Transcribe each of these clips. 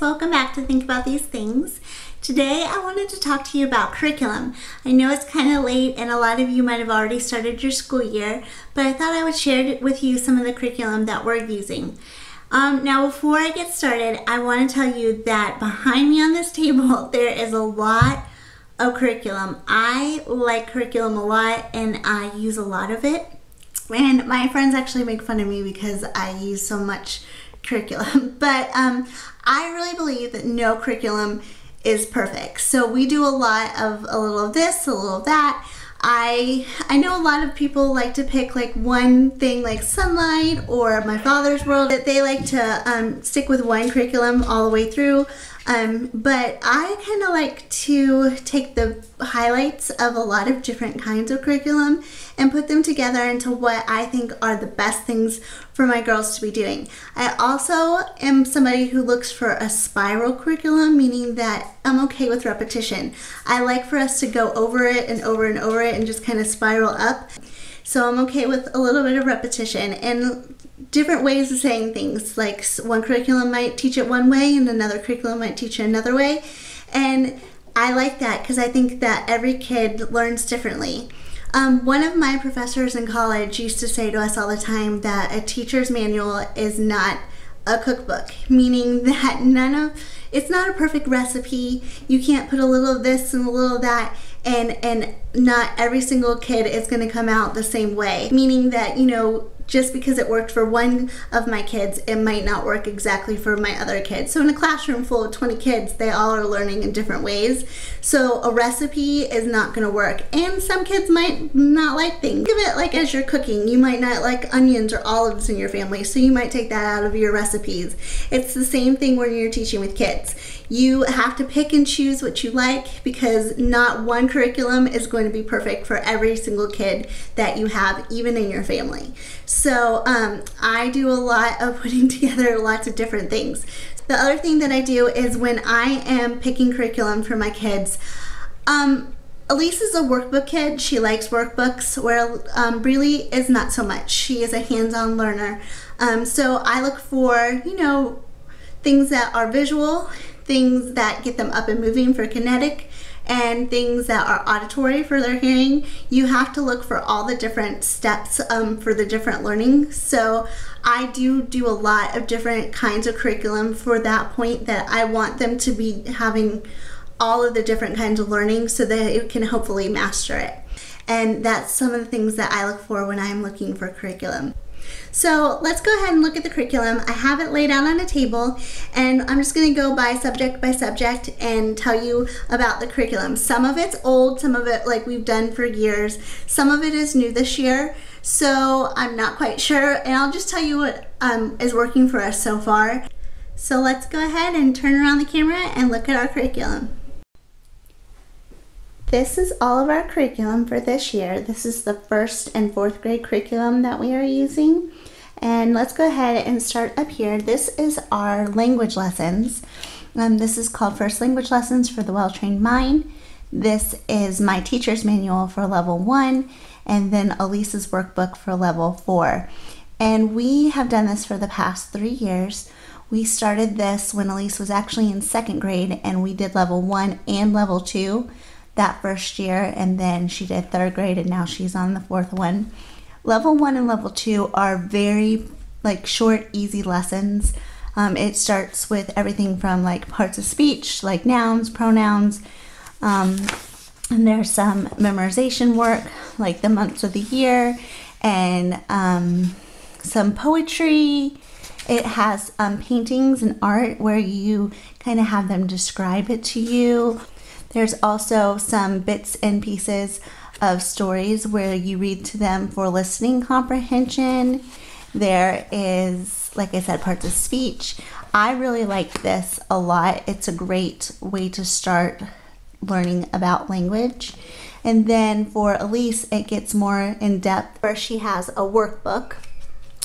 welcome back to Think About These Things. Today I wanted to talk to you about curriculum. I know it's kind of late and a lot of you might have already started your school year, but I thought I would share with you some of the curriculum that we're using. Um, now before I get started, I want to tell you that behind me on this table there is a lot of curriculum. I like curriculum a lot and I use a lot of it. And my friends actually make fun of me because I use so much curriculum. But um, I really believe that no curriculum is perfect. So we do a lot of a little of this, a little of that. I I know a lot of people like to pick like one thing like Sonlight or My Father's World that they like to um, stick with one curriculum all the way through. Um, but I kind of like to take the highlights of a lot of different kinds of curriculum and put them together into what I think are the best things for my girls to be doing. I also am somebody who looks for a spiral curriculum, meaning that I'm okay with repetition. I like for us to go over it and over and over it and just kind of spiral up. So I'm okay with a little bit of repetition. And different ways of saying things. Like one curriculum might teach it one way and another curriculum might teach it another way. And I like that because I think that every kid learns differently. Um, one of my professors in college used to say to us all the time that a teacher's manual is not a cookbook, meaning that none of it's not a perfect recipe. You can't put a little of this and a little of that and and not every single kid is going to come out the same way. Meaning that, you know, just because it worked for one of my kids, it might not work exactly for my other kids. So in a classroom full of 20 kids, they all are learning in different ways. So a recipe is not gonna work. And some kids might not like things. Think of it like as you're cooking. You might not like onions or olives in your family, so you might take that out of your recipes. It's the same thing when you're teaching with kids. You have to pick and choose what you like because not one curriculum is going to be perfect for every single kid that you have, even in your family. Um, I do a lot of putting together lots of different things. The other thing that I do is when I am picking curriculum for my kids, um, Elise is a workbook kid. She likes workbooks, where um, is not so much. She is a hands-on learner. Um, so I look for, you know, things that are visual things that get them up and moving for kinetic and things that are auditory for their hearing, you have to look for all the different steps um, for the different learning. So I do do a lot of different kinds of curriculum for that point that I want them to be having all of the different kinds of learning so that it can hopefully master it. And that's some of the things that I look for when I'm looking for curriculum. So let's go ahead and look at the curriculum. I have it laid out on a table and I'm just gonna go by subject by subject and tell you about the curriculum. Some of it's old, some of it like we've done for years. Some of it is new this year. So I'm not quite sure and I'll just tell you what um, is working for us so far. So let's go ahead and turn around the camera and look at our curriculum. This is all of our curriculum for this year. This is the first and fourth grade curriculum that we are using. And let's go ahead and start up here. This is our language lessons. Um, this is called First Language Lessons for the Well-Trained Mind. This is my teacher's manual for level one, and then Elise's workbook for level four. And we have done this for the past three years. We started this when Elise was actually in second grade, and we did level one and level two that first year, and then she did third grade, and now she's on the fourth one. Level one and level two are very like short, easy lessons. Um, it starts with everything from like parts of speech, like nouns, pronouns, um, and there's some memorization work, like the months of the year, and um, some poetry. It has um, paintings and art where you kind of have them describe it to you. There's also some bits and pieces of stories where you read to them for listening comprehension. There is, like I said, parts of speech. I really like this a lot. It's a great way to start learning about language. And then for Elise, it gets more in depth where she has a workbook.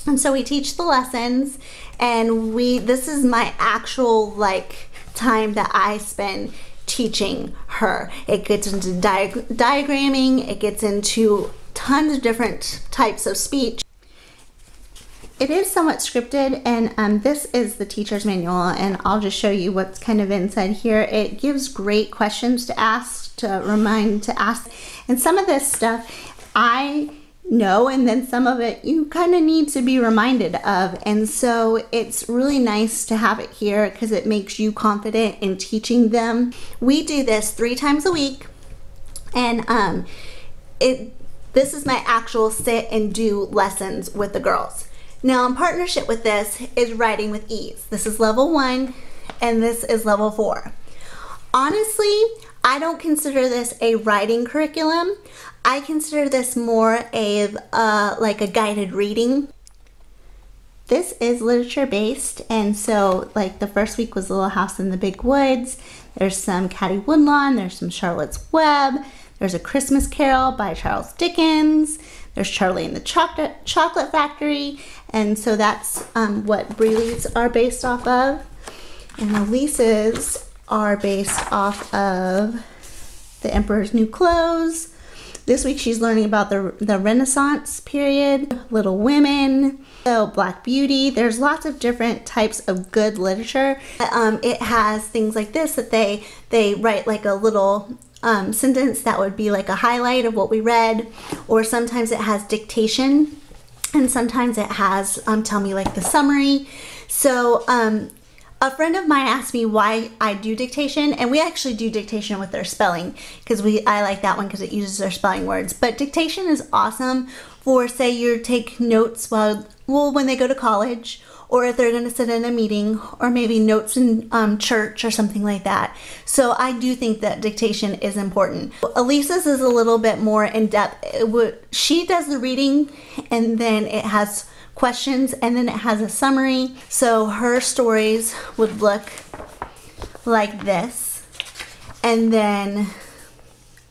And so we teach the lessons and we this is my actual like time that I spend teaching her. It gets into diag diagramming, it gets into tons of different types of speech. it is somewhat scripted, and um, this is the teacher's manual, and I'll just show you what's kind of inside here. It gives great questions to ask, to remind to ask, and some of this stuff I know, and then some of it you kind of need to be reminded of, and so it's really nice to have it here because it makes you confident in teaching them. We do this three times a week, and um, it this is my actual sit and do lessons with the girls. Now, in partnership with this is Writing with Ease. This is level one, and this is level four. Honestly, I don't consider this a writing curriculum. I consider this more a uh, like a guided reading. This is literature based, and so like the first week was Little House in the Big Woods. There's some Caddie Woodlawn. There's some Charlotte's Web. There's A Christmas Carol by Charles Dickens. There's Charlie and the Chocolate, Chocolate Factory. And so that's um, what Breely's are based off of. And Elise's are based off of The Emperor's New Clothes. This week she's learning about the, the Renaissance period, Little Women, so Black Beauty. There's lots of different types of good literature. Um, it has things like this that they they write like a little um, sentence that would be like a highlight of what we read, or sometimes it has dictation, and sometimes it has um, tell me like the summary. So um, a friend of mine asked me why I do dictation, and we actually do dictation with their spelling because we I like that one because it uses their spelling words. But dictation is awesome for say you take notes while well when they go to college or if they're going to sit in a meeting or maybe notes in um, church or something like that. So I do think that dictation is important. Elise's is a little bit more in depth. she does the reading and then it has questions and then it has a summary. So her stories would look like this. And then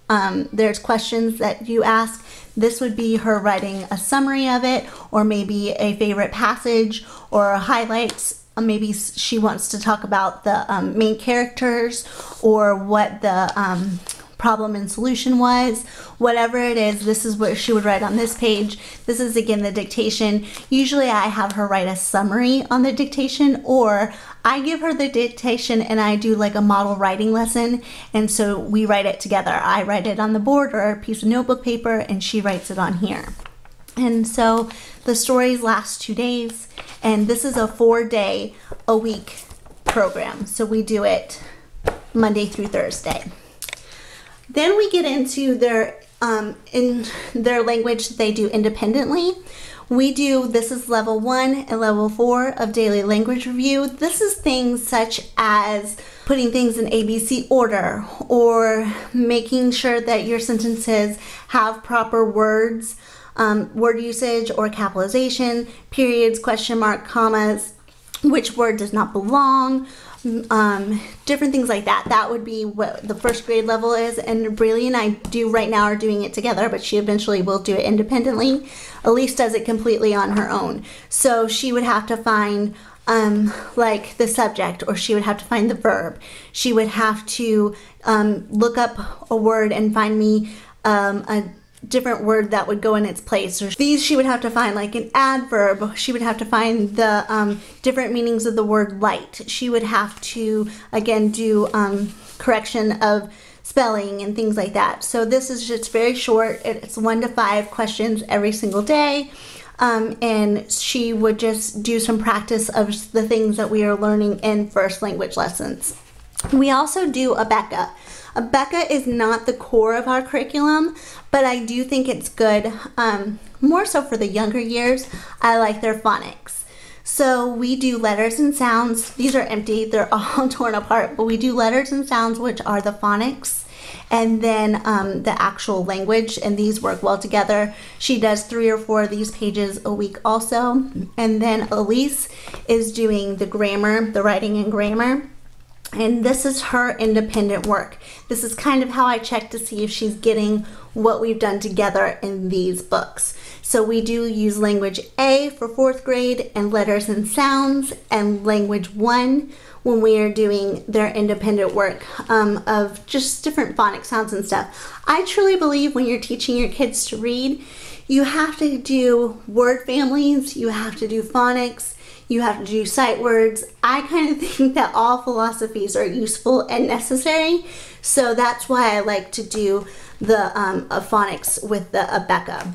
um, there's questions that you ask this would be her writing a summary of it, or maybe a favorite passage, or highlights. Uh, maybe she wants to talk about the um, main characters or what the um, problem and solution was. Whatever it is, this is what she would write on this page. This is again the dictation. Usually I have her write a summary on the dictation or I give her the dictation and I do like a model writing lesson. And so we write it together. I write it on the board or a piece of notebook paper and she writes it on here. And so the stories last two days and this is a four day a week program. So we do it Monday through Thursday. Then we get into their um, in their language they do independently. We do this is level one and level four of daily language review. This is things such as putting things in ABC order or making sure that your sentences have proper words, um, word usage or capitalization, periods, question mark, commas, which word does not belong, um, different things like that. That would be what the first grade level is. And Braylee and I do right now are doing it together, but she eventually will do it independently. Elise does it completely on her own. So she would have to find um, like the subject, or she would have to find the verb. She would have to um, look up a word and find me um, a different word that would go in its place. Or these she would have to find like an adverb. She would have to find the um, different meanings of the word light. She would have to again do um, correction of spelling and things like that. So this is just very short. It's one to five questions every single day. Um, and she would just do some practice of the things that we are learning in first language lessons. We also do Abeka. Abeka is not the core of our curriculum, but I do think it's good, um, more so for the younger years. I like their phonics. So we do letters and sounds. These are empty, they're all torn apart, but we do letters and sounds, which are the phonics, and then um, the actual language, and these work well together. She does three or four of these pages a week also. And then Elise is doing the grammar, the writing and grammar. And this is her independent work. This is kind of how I check to see if she's getting what we've done together in these books. So we do use language A for fourth grade and letters and sounds and language one when we are doing their independent work um, of just different phonic sounds and stuff. I truly believe when you're teaching your kids to read, you have to do word families, you have to do phonics, you have to do sight words. I kind of think that all philosophies are useful and necessary, so that's why I like to do the um, phonics with the Abeka.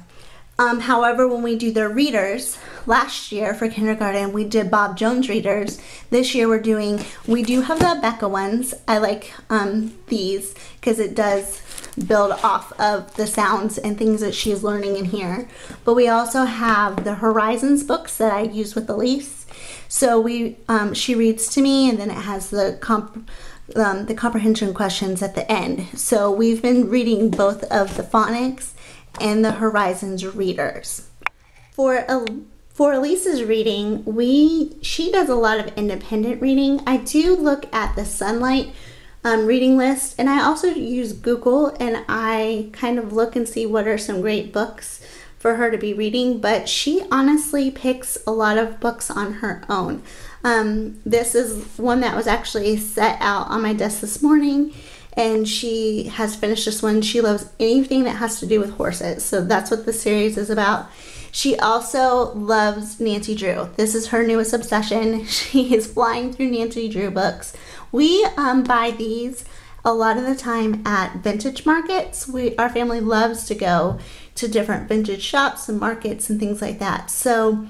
Um, however, when we do their readers, last year for kindergarten we did Bob Jones readers. This year we're doing, we do have the Abeka ones. I like um, these because it does build off of the sounds and things that she's learning in here. But we also have the Horizons books that I use with Elise. So we, um, she reads to me and then it has the comp um, the comprehension questions at the end. So we've been reading both of the phonics and the Horizons readers. For a for Elise's reading, we she does a lot of independent reading. I do look at the Sonlight um, reading list, and I also use Google and I kind of look and see what are some great books for her to be reading. But she honestly picks a lot of books on her own. Um, this is one that was actually set out on my desk this morning and she has finished this one. She loves anything that has to do with horses. So that's what the series is about. She also loves Nancy Drew. This is her newest obsession. She is flying through Nancy Drew books. We um, buy these a lot of the time at vintage markets. We our family loves to go to different vintage shops and markets and things like that. So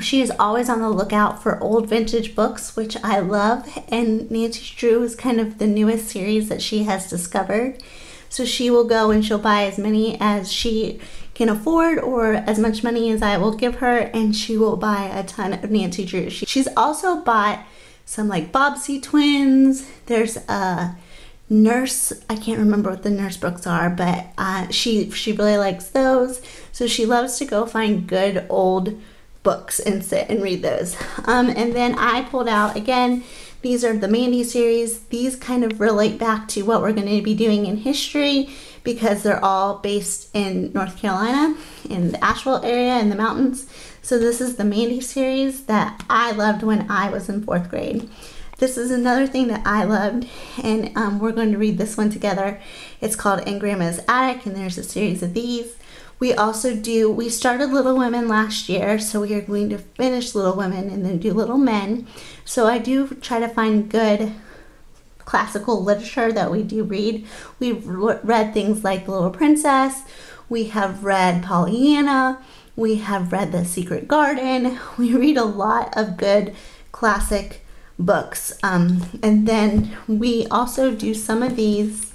she is always on the lookout for old vintage books, which I love. And Nancy Drew is kind of the newest series that she has discovered. So she will go and she'll buy as many as she can afford or as much money as I will give her, and she will buy a ton of Nancy Drew. She's also bought some like Bobbsey twins. There's a nurse i can't remember what the nurse books are but uh, she she really likes those so she loves to go find good old books and sit and read those. Um, and then I pulled out again, these are the Mandy series. These kind of relate back to what we're going to be doing in history because they're all based in North Carolina, in the Asheville area, in the mountains. So this is the Mandy series that I loved when I was in fourth grade. This is another thing that I loved, and um, we're going to read this one together. It's called In Grandma's Attic, and there's a series of these. We also do, we started Little Women last year, so we are going to finish Little Women and then do Little Men. So I do try to find good classical literature that we do read. We've read things like The Little Princess, we have read Pollyanna, we have read The Secret Garden. We read a lot of good classic books. Um, and then we also do some of these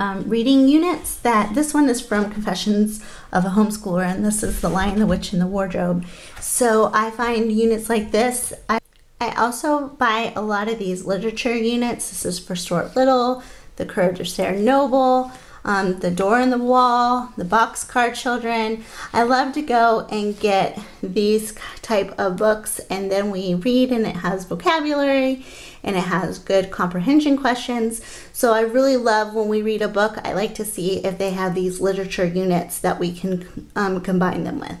um, reading units that this one is from Confessions of a Homeschooler and this is The Lion, the Witch, and the Wardrobe. So I find units like this. I, I also buy a lot of these literature units. This is for Stuart Little, The Courage of Sarah Noble, um, The Door in the Wall, The Boxcar Children. I love to go and get these type of books and then we read and it has vocabulary and it has good comprehension questions. So I really love when we read a book, I like to see if they have these literature units that we can um, combine them with.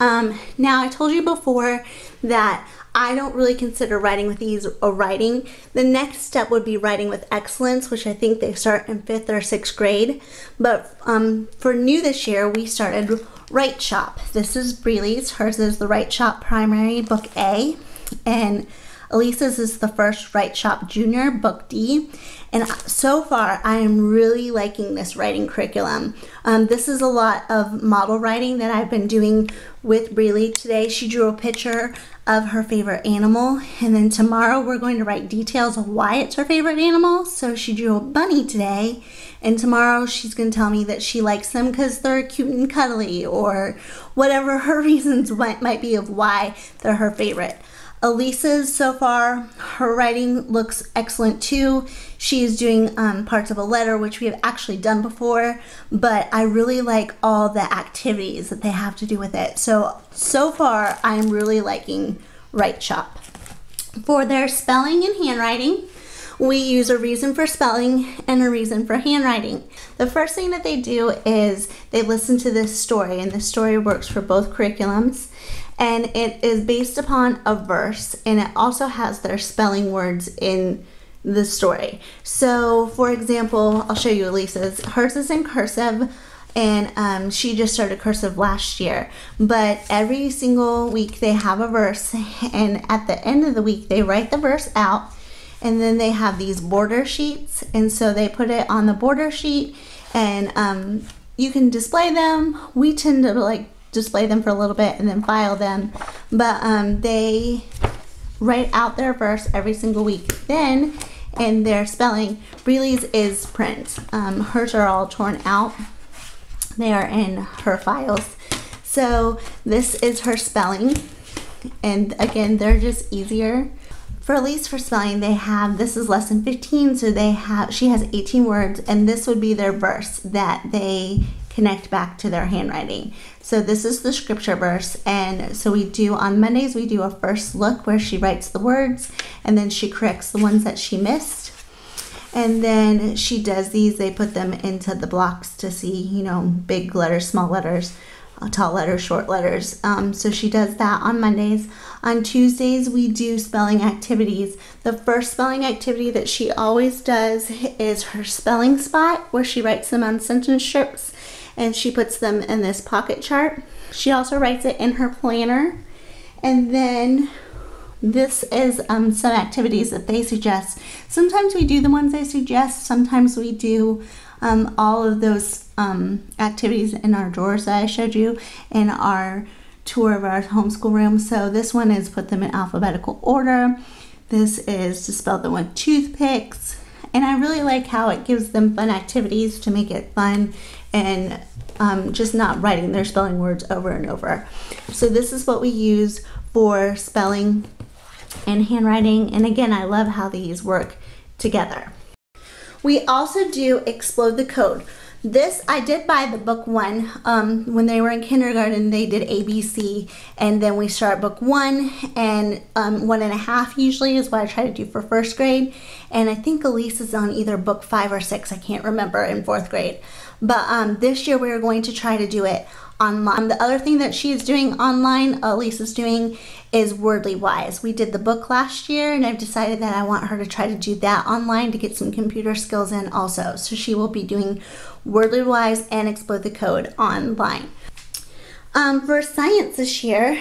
Um, now, I told you before that I don't really consider writing with ease a writing. The next step would be writing with excellence, which I think they start in fifth or sixth grade. But um, for new this year, we started Write Shop. This is Breely's. Hers is the Write Shop Primary Book A. And Elise's is the first Write Shop Junior, Book D. And so far, I am really liking this writing curriculum. Um, this is a lot of model writing that I've been doing with Breely today. She drew a picture of her favorite animal, and then tomorrow we're going to write details of why it's her favorite animal. So she drew a bunny today, and tomorrow she's going to tell me that she likes them because they're cute and cuddly, or whatever her reasons might, might be of why they're her favorite. Elise's so far, her writing looks excellent too. She is doing um, parts of a letter, which we have actually done before, but I really like all the activities that they have to do with it. So, so far, I'm really liking Write Shop. For their spelling and handwriting, we use a reason for spelling and a reason for handwriting. The first thing that they do is they listen to this story, and this story works for both curriculums and it is based upon a verse and it also has their spelling words in the story. So, for example, I'll show you Elise's. Hers is in cursive and um, she just started cursive last year. But every single week they have a verse, and at the end of the week they write the verse out, and then they have these border sheets, and so they put it on the border sheet, and um, you can display them. We tend to like display them for a little bit and then file them, but um, they write out their verse every single week. Then in their spelling, Breely's is print. Um, hers are all torn out they are in her files. So this is her spelling. And again, they're just easier. For at least for spelling, they have this is lesson 15, so they have she has 18 words, and this would be their verse that they connect back to their handwriting. So this is the scripture verse, and so we do on Mondays we do a first look where she writes the words and then she corrects the ones that she missed and then she does these, they put them into the blocks to see, you know, big letters, small letters, uh, tall letters, short letters. Um, so she does that on Mondays. On Tuesdays, we do spelling activities. The first spelling activity that she always does is her spelling spot, where she writes them on sentence strips and she puts them in this pocket chart. She also writes it in her planner. And then this is um, some activities that they suggest. Sometimes we do the ones they suggest, sometimes we do um, all of those um, activities in our drawers that I showed you in our tour of our homeschool room. So this one is put them in alphabetical order. This is to spell them with toothpicks. And I really like how it gives them fun activities to make it fun and um, just not writing their spelling words over and over. So this is what we use for spelling and handwriting. And again, I love how these work together. We also do Explode the Code. This, I did buy the book one. Um, when they were in kindergarten, they did ABC, and then we start book one, and um, one and a half usually is what I try to do for first grade. And I think Elise is on either book five or six, I can't remember, in fourth grade. But um, this year we are going to try to do it online. The other thing that she is doing online, Elise is doing, is Wordly Wise. We did the book last year, and I've decided that I want her to try to do that online to get some computer skills in also. So she will be doing Wordly Wise and Explode the Code online. Um, for science this year,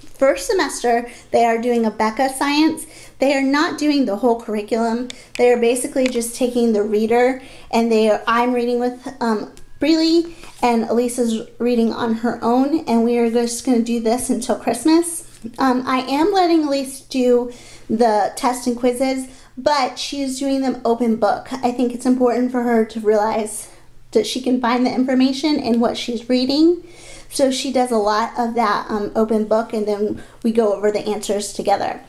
first semester, they are doing Abeka Science. They are not doing the whole curriculum. They are basically just taking the reader, and they are, I'm reading with um, Breely, and Elise's reading on her own, and we are just going to do this until Christmas. Um, I am letting Elise do the tests and quizzes, but she is doing them open book. I think it's important for her to realize that she can find the information in what she's reading. So she does a lot of that um, open book, and then we go over the answers together.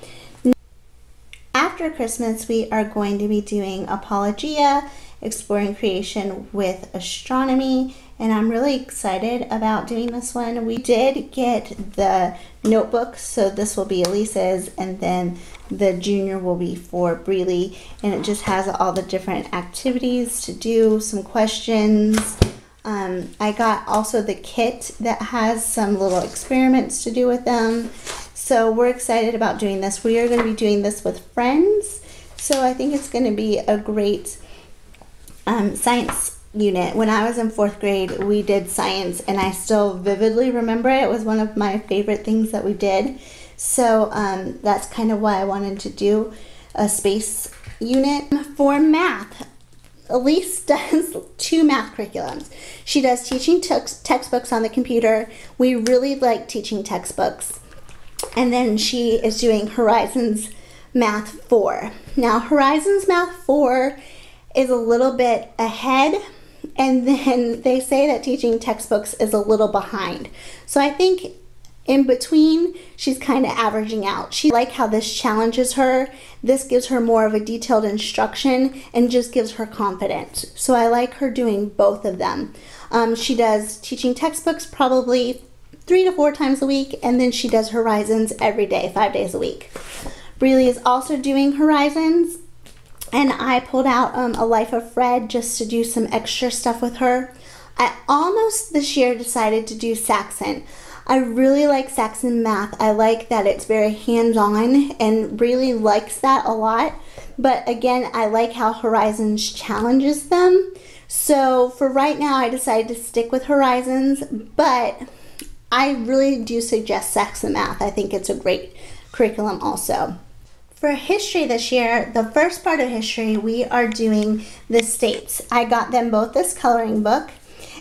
After Christmas, we are going to be doing Apologia, exploring creation with astronomy, and I'm really excited about doing this one. We did get the notebook, so this will be Elise's, and then the junior will be for Breely, and it just has all the different activities to do, some questions. Um, I got also the kit that has some little experiments to do with them. So we're excited about doing this. We are going to be doing this with friends. So I think it's going to be a great um, science unit. When I was in fourth grade, we did science, and I still vividly remember it. It was one of my favorite things that we did. So um, that's kind of why I wanted to do a space unit. For math, Elise does two math curriculums. She does teaching text textbooks on the computer. We really like teaching textbooks. And then she is doing Horizons Math 4. Now, Horizons Math 4 is a little bit ahead and then they say that teaching textbooks is a little behind. So I think in between, she's kind of averaging out. She like how this challenges her. This gives her more of a detailed instruction and just gives her confidence. So I like her doing both of them. Um, she does teaching textbooks probably three to four times a week, and then she does Horizons every day, five days a week. Breely is also doing Horizons and I pulled out um, a Life of Fred just to do some extra stuff with her. I almost this year decided to do Saxon. I really like Saxon math. I like that it's very hands on and really likes that a lot. But again, I like how Horizons challenges them. So for right now, I decided to stick with Horizons, but I really do suggest Saxon Math. I think it's a great curriculum also. For history this year, the first part of history, we are doing the states. I got them both this coloring book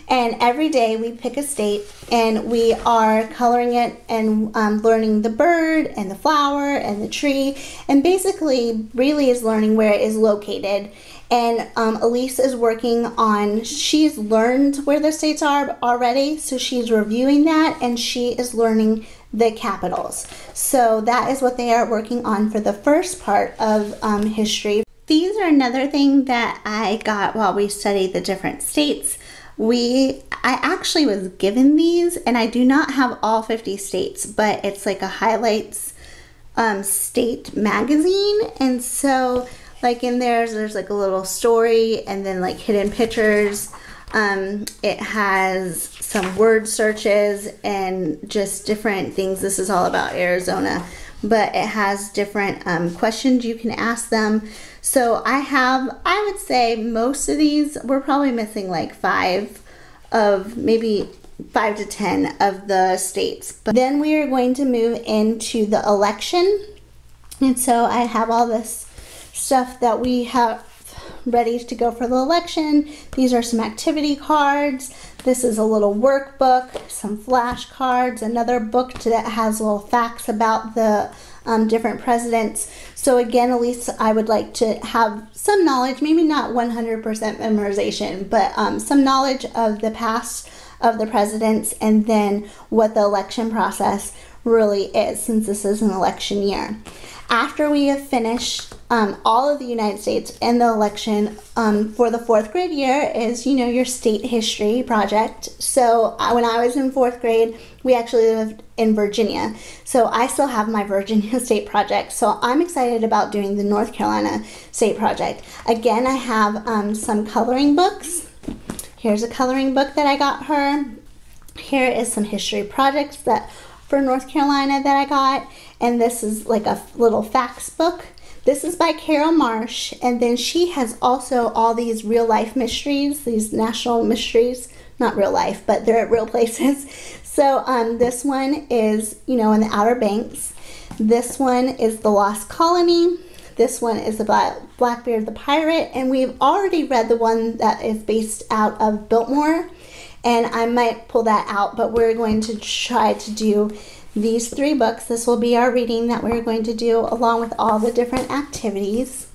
and every day we pick a state and we are coloring it and um, learning the bird and the flower and the tree. And basically, really is learning where it is located. And um, Elise is working on, she's learned where the states are already. So she's reviewing that and she is learning the capitals. So that is what they are working on for the first part of um, history. These are another thing that I got while we studied the different states we I actually was given these and I do not have all 50 states, but it's like a highlights um, state magazine and so like in theirs there's like a little story and then like hidden pictures um, it has some word searches and just different things this is all about arizona but it has different um, questions you can ask them so I have, I would say most of these, we're probably missing like five of maybe five to 10 of the states. But then we are going to move into the election. And so I have all this stuff that we have ready to go for the election. These are some activity cards. This is a little workbook, some flashcards, another book that has little facts about the um, different presidents. So again, Elise, I would like to have some knowledge, maybe not 100% memorization, but um, some knowledge of the past of the presidents and then what the election process really is since this is an election year. After we have finished um, all of the United States and the election um, for the fourth grade year is, you know, your state history project. So uh, when I was in fourth grade, we actually lived in Virginia. So I still have my Virginia state project. So I'm excited about doing the North Carolina state project. Again, I have um, some coloring books. Here's a coloring book that I got her. Here is some history projects that for North Carolina that I got. And this is like a little facts book. This is by Carole Marsh, and then she has also all these real life mysteries, these national mysteries, not real life, but they're at real places. So um, this one is, you know, in the Outer Banks. This one is the Lost Colony. This one is about Blackbeard the Pirate, and we've already read the one that is based out of Biltmore and I might pull that out, but we're going to try to do these three books. This will be our reading that we're going to do along with all the different activities.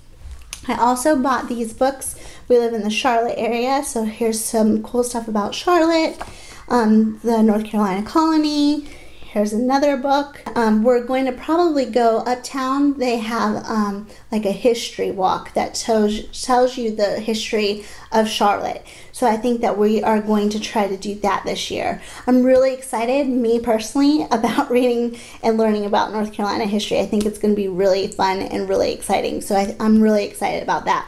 I also bought these books. We live in the Charlotte area, so here's some cool stuff about Charlotte, um, the North Carolina colony, Here's another book. Um, we're going to probably go uptown. They have um, like a history walk that tells tells you the history of Charlotte. So I think that we are going to try to do that this year. I'm really excited, me personally, about reading and learning about North Carolina history. I think it's going to be really fun and really exciting. So I, I'm really excited about that.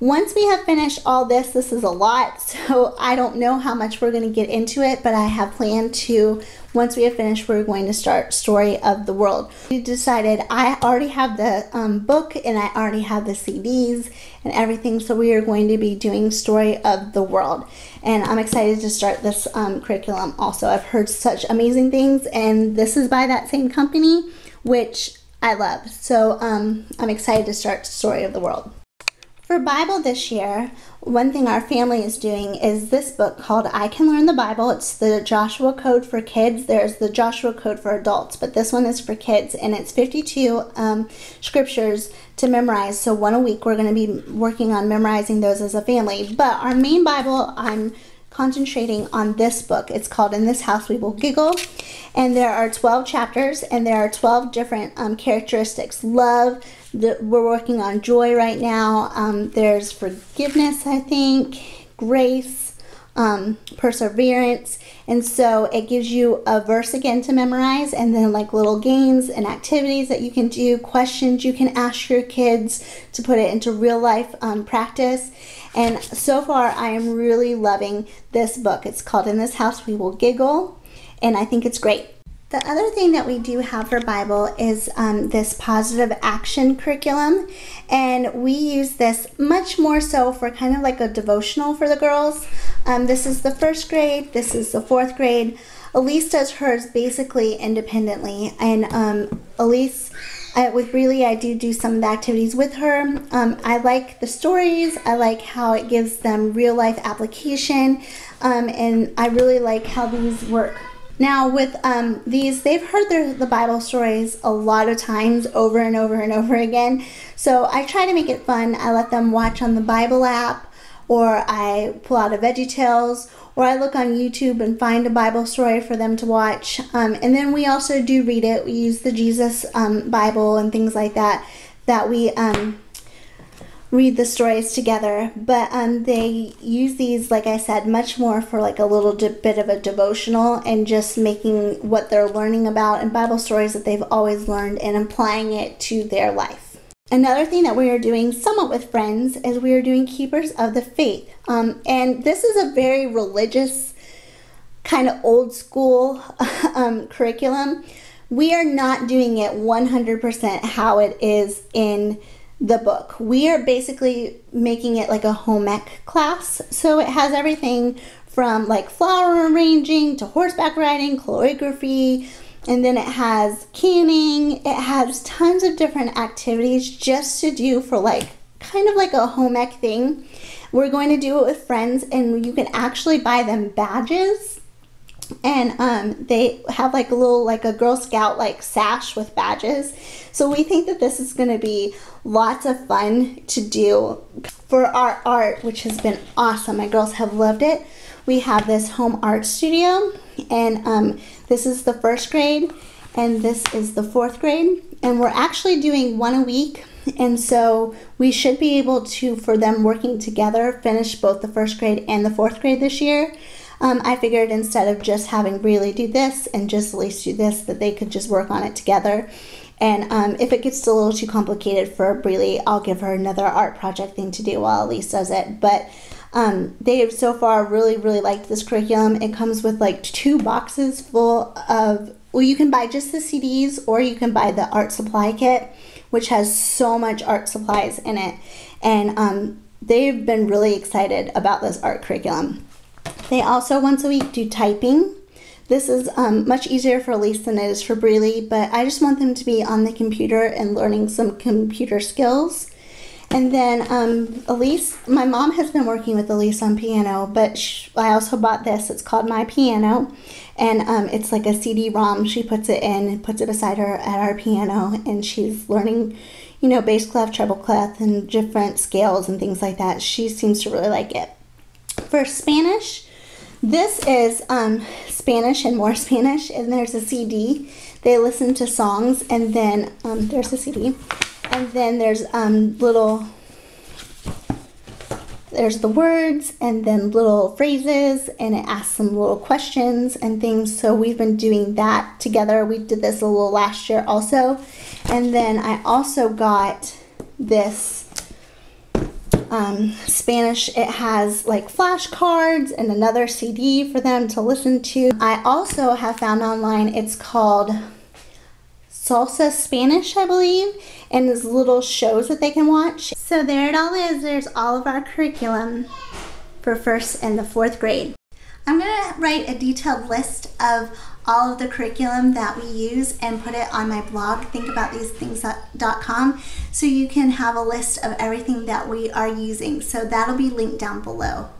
Once we have finished all this, this is a lot, so I don't know how much we're going to get into it, but I have planned to, once we have finished, we're going to start Story of the World. We decided I already have the um, book and I already have the CDs and everything, so we are going to be doing Story of the World. And I'm excited to start this um, curriculum also. I've heard such amazing things, and this is by that same company, which I love. So um, I'm excited to start Story of the World. For Bible this year, one thing our family is doing is this book called I Can Learn the Bible. It's the Joshua Code for kids. There's the Joshua Code for adults, but this one is for kids, and it's 52 um, scriptures to memorize. So, one a week, we're going to be working on memorizing those as a family. But our main Bible, I'm concentrating on this book. It's called In This House We Will Giggle. And there are 12 chapters and there are 12 different um, characteristics love. The, we're working on joy right now. Um, there's forgiveness, I think, grace, um, perseverance. And so it gives you a verse again to memorize, and then like little games and activities that you can do, questions you can ask your kids to put it into real life um, practice. And so far, I am really loving this book. It's called In This House We Will Giggle, and I think it's great. The other thing that we do have for Bible is um, this positive action curriculum, and we use this much more so for kind of like a devotional for the girls. Um, this is the first grade, this is the fourth grade. Elise does hers basically independently, and um, Elise. I, with Breely, I do do some of the activities with her. Um, I like the stories. I like how it gives them real life application, um, and I really like how these work now, with um, these, they've heard the, the Bible stories a lot of times over and over and over again. So I try to make it fun. I let them watch on the Bible app, or I pull out a Veggie Tales, or I look on YouTube and find a Bible story for them to watch. Um, and then we also do read it. We use the Jesus um, Bible and things like that that we um, read the stories together but um, they use these like i said much more for like a little bit of a devotional and just making what they're learning about and bible stories that they've always learned and applying it to their life. Another thing that we are doing somewhat with friends is we are doing keepers of the faith. Um, and this is a very religious kind of old school um, curriculum. We are not doing it 100% how it is in the book. We are basically making it like a home ec class. So it has everything from like flower arranging to horseback riding, choreography, and then it has canning. It has tons of different activities just to do for like kind of like a home ec thing. We're going to do it with friends, and you can actually buy them badges and um, they have like a little like a girl scout like sash with badges. So we think that this is going to be lots of fun to do for our art which has been awesome. My girls have loved it. We have this home art studio and um, this is the first grade and this is the fourth grade. And we're actually doing one a week and so we should be able to for them working together finish both the first grade and the fourth grade this year um, I figured instead of just having Breely do this and just Elise do this, that they could just work on it together. And um, if it gets a little too complicated for Breely, I'll give her another art project thing to do while Elise does it. But um, they have so far really, really liked this curriculum. It comes with like two boxes full of, well, you can buy just the CDs or you can buy the art supply kit, which has so much art supplies in it. And um, they've been really excited about this art curriculum. They also once a week do typing. This is um, much easier for Elise than it is for Breely, but I just want them to be on the computer and learning some computer skills. And then um, Elise, my mom has been working with Elise on piano, but she, I also bought this. It's called My Piano, and um, it's like a CD-ROM. She puts it in and puts it beside her at our piano, and she's learning, you know, bass clef, treble clef, and different scales and things like that. She seems to really like it. For Spanish, this is um, Spanish and more Spanish, and there's a CD. They listen to songs, and then um, there's a CD, and then there's um, little. There's the words and then little phrases, and it asks some little questions and things. So we've been doing that together. We did this a little last year also, and then I also got this um, Spanish, it has like flashcards and another CD for them to listen to. I also have found online, it's called Salsa Spanish, I believe, and there's little shows that they can watch. So there it all is. There's all of our curriculum for first and the fourth grade. I'm going to write a detailed list of all of the curriculum that we use and put it on my blog, thinkaboutthesethings.com, so you can have a list of everything that we are using. So that'll be linked down below.